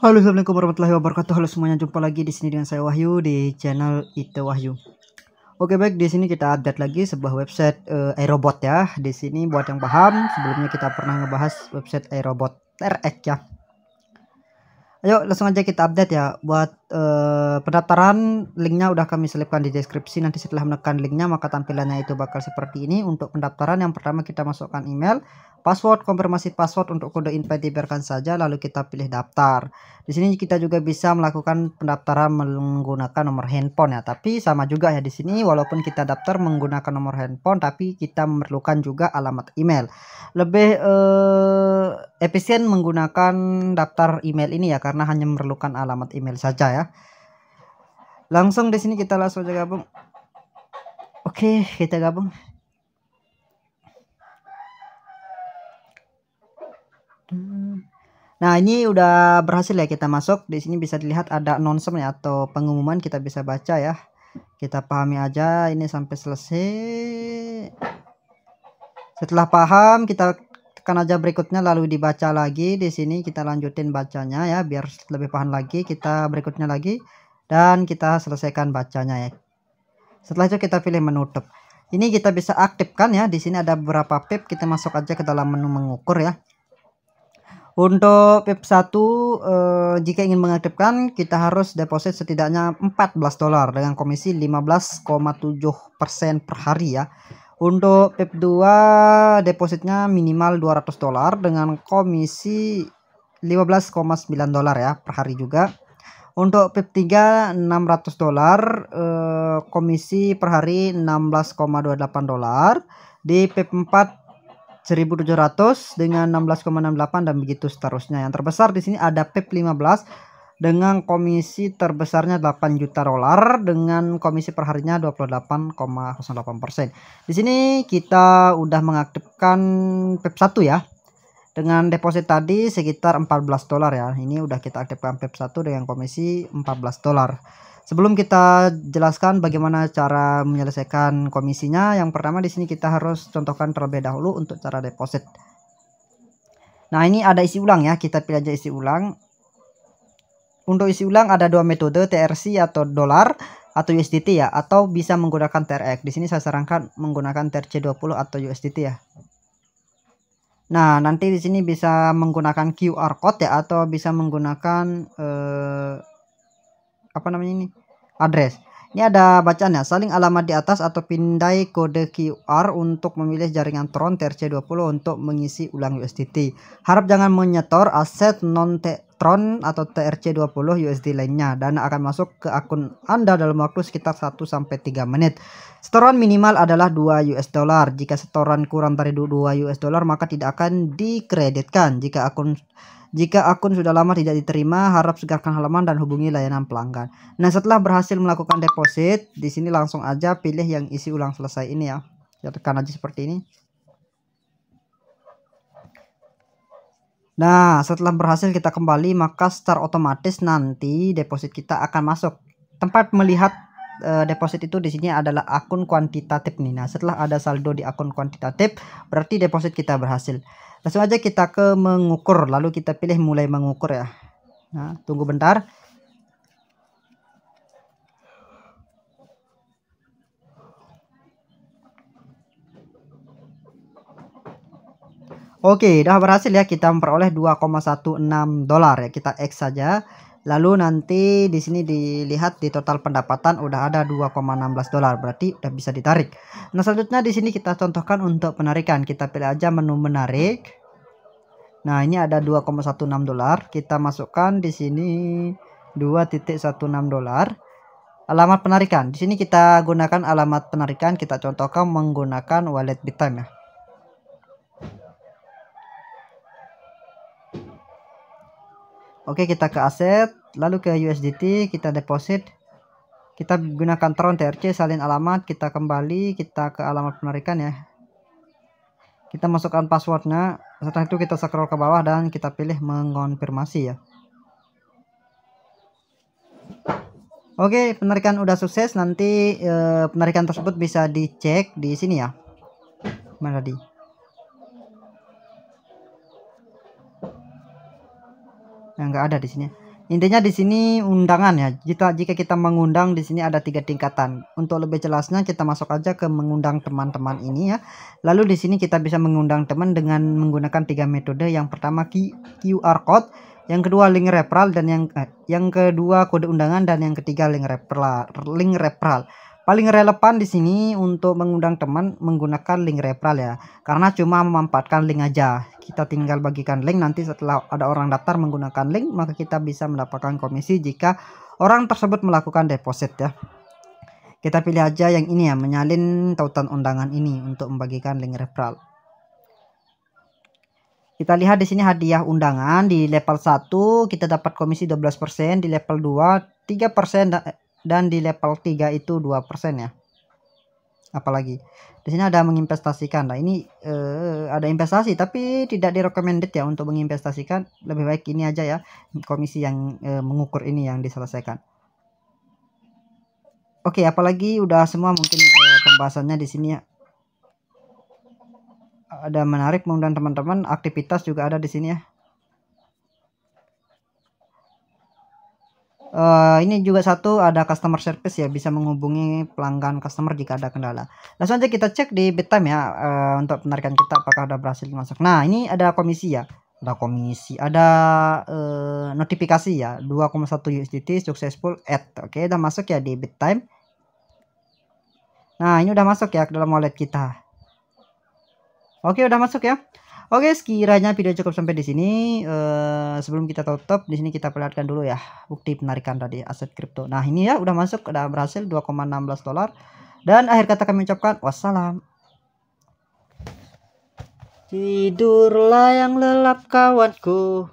Halo assalamualaikum warahmatullahi wabarakatuh. Halo semuanya, jumpa lagi di sini dengan saya Wahyu di channel Ite Wahyu. Oke baik, di sini kita update lagi sebuah website uh, iRobot ya. Di sini buat yang paham, sebelumnya kita pernah ngebahas website iRobot RX ya. Ayo langsung aja kita update ya. Buat uh, pendaftaran linknya udah kami selipkan di deskripsi. Nanti setelah menekan linknya maka tampilannya itu bakal seperti ini. Untuk pendaftaran yang pertama kita masukkan email password konfirmasi password untuk kode invite dibiarkan saja lalu kita pilih daftar di sini kita juga bisa melakukan pendaftaran menggunakan nomor handphone ya tapi sama juga ya di sini walaupun kita daftar menggunakan nomor handphone tapi kita memerlukan juga alamat email lebih eh, efisien menggunakan daftar email ini ya karena hanya memerlukan alamat email saja ya langsung di sini kita langsung aja gabung oke kita gabung Nah, ini udah berhasil ya kita masuk. Di sini bisa dilihat ada announcement ya atau pengumuman kita bisa baca ya. Kita pahami aja ini sampai selesai. Setelah paham, kita tekan aja berikutnya lalu dibaca lagi. Di sini kita lanjutin bacanya ya biar lebih paham lagi. Kita berikutnya lagi dan kita selesaikan bacanya ya. Setelah itu kita pilih menutup. Ini kita bisa aktifkan ya. Di sini ada beberapa pip, kita masuk aja ke dalam menu mengukur ya. Untuk PIP 1 eh, jika ingin mengaktifkan kita harus deposit setidaknya 14 dolar dengan komisi 15,7% per hari ya. Untuk PIP 2 depositnya minimal 200 dolar dengan komisi 15,9 dolar ya per hari juga. Untuk PIP 3 600 dolar eh, komisi per hari 16,28 dolar. Di PIP 4 1700 dengan 16,68 dan begitu seterusnya. Yang terbesar di sini ada PIP 15 dengan komisi terbesarnya 8 juta dolar dengan komisi perharinya 28,08%. Di sini kita udah mengaktifkan PIP 1 ya. Dengan deposit tadi sekitar 14 dolar ya. Ini udah kita aktifkan PIP 1 dengan komisi 14 dolar. Sebelum kita jelaskan bagaimana cara menyelesaikan komisinya, yang pertama di sini kita harus contohkan terlebih dahulu untuk cara deposit. Nah, ini ada isi ulang ya, kita pilih aja isi ulang. Untuk isi ulang ada dua metode, TRC atau dolar atau USDT ya, atau bisa menggunakan TRX. Di sini saya sarankan menggunakan TRC20 atau USDT ya. Nah, nanti di sini bisa menggunakan QR code ya atau bisa menggunakan eh, apa namanya ini? address. Ini ada bacaannya, saling alamat di atas atau pindai kode QR untuk memilih jaringan Tron TRC20 untuk mengisi ulang USDT. Harap jangan menyetor aset non Tron atau TRC20 USD lainnya. Dana akan masuk ke akun Anda dalam waktu sekitar 1-3 menit. Setoran minimal adalah 2 US dollar. Jika setoran kurang dari 2 US dollar maka tidak akan dikreditkan. Jika akun jika akun sudah lama tidak diterima, harap segarkan halaman dan hubungi layanan pelanggan. Nah, setelah berhasil melakukan deposit, di sini langsung aja pilih yang isi ulang selesai ini ya. Ya tekan aja seperti ini. Nah, setelah berhasil kita kembali, maka secara otomatis nanti deposit kita akan masuk. Tempat melihat uh, deposit itu di sini adalah akun kuantitatif nih. Nah, setelah ada saldo di akun kuantitatif, berarti deposit kita berhasil. Langsung aja kita ke mengukur, lalu kita pilih mulai mengukur ya. Nah, tunggu bentar. Oke, udah berhasil ya kita memperoleh 2,16 dolar ya. Kita X saja. Lalu nanti di sini dilihat di total pendapatan udah ada 2,16 dolar, berarti udah bisa ditarik. Nah, selanjutnya di sini kita contohkan untuk penarikan. Kita pilih aja menu menarik. Nah, ini ada 2,16 dolar. Kita masukkan di sini 2.16 dolar. Alamat penarikan. Di sini kita gunakan alamat penarikan, kita contohkan menggunakan wallet Bittime ya. Oke, kita ke aset, lalu ke USDT, kita deposit. Kita gunakan Tron TRC, salin alamat, kita kembali, kita ke alamat penarikan ya. Kita masukkan passwordnya, setelah itu kita scroll ke bawah dan kita pilih mengonfirmasi ya. Oke, penarikan udah sukses. Nanti e, penarikan tersebut bisa dicek di sini ya. Mana tadi? Yang enggak ada di sini Intinya di sini undangan ya. Jika jika kita mengundang di sini ada tiga tingkatan. Untuk lebih jelasnya kita masuk aja ke mengundang teman-teman ini ya. Lalu di sini kita bisa mengundang teman dengan menggunakan tiga metode. Yang pertama QR code, yang kedua link referral dan yang eh, yang kedua kode undangan dan yang ketiga link referral. Link referral. Paling relevan di sini untuk mengundang teman menggunakan link referral ya. Karena cuma memanfaatkan link aja. Kita tinggal bagikan link nanti setelah ada orang daftar menggunakan link maka kita bisa mendapatkan komisi jika orang tersebut melakukan deposit ya. Kita pilih aja yang ini ya menyalin tautan undangan ini untuk membagikan link referral kita lihat di sini hadiah undangan di level 1 kita dapat komisi 12% di level 2 3% dan di level 3 itu 2% ya. Apalagi. Di sini ada menginvestasikan. Nah ini uh, ada investasi tapi tidak direcommended ya untuk menginvestasikan. Lebih baik ini aja ya komisi yang uh, mengukur ini yang diselesaikan. Oke apalagi udah semua mungkin uh, pembahasannya di sini ya. Ada menarik mengundang teman-teman aktivitas juga ada di sini ya Uh, ini juga satu ada customer service ya bisa menghubungi pelanggan customer jika ada kendala. Langsung aja kita cek di bedtime ya uh, untuk penarikan kita apakah udah berhasil masuk. Nah ini ada komisi ya, ada komisi, ada uh, notifikasi ya 2,1 USDT successful add. Oke udah masuk ya di bedtime. Nah ini udah masuk ya ke dalam wallet kita. Oke udah masuk ya. Oke, sekiranya video cukup sampai di sini. Uh, sebelum kita tutup, di sini kita perlihatkan dulu ya bukti penarikan tadi aset kripto. Nah, ini ya udah masuk, udah berhasil 2,16 dolar. Dan akhir kata kami ucapkan wassalam. Tidurlah yang lelap kawanku.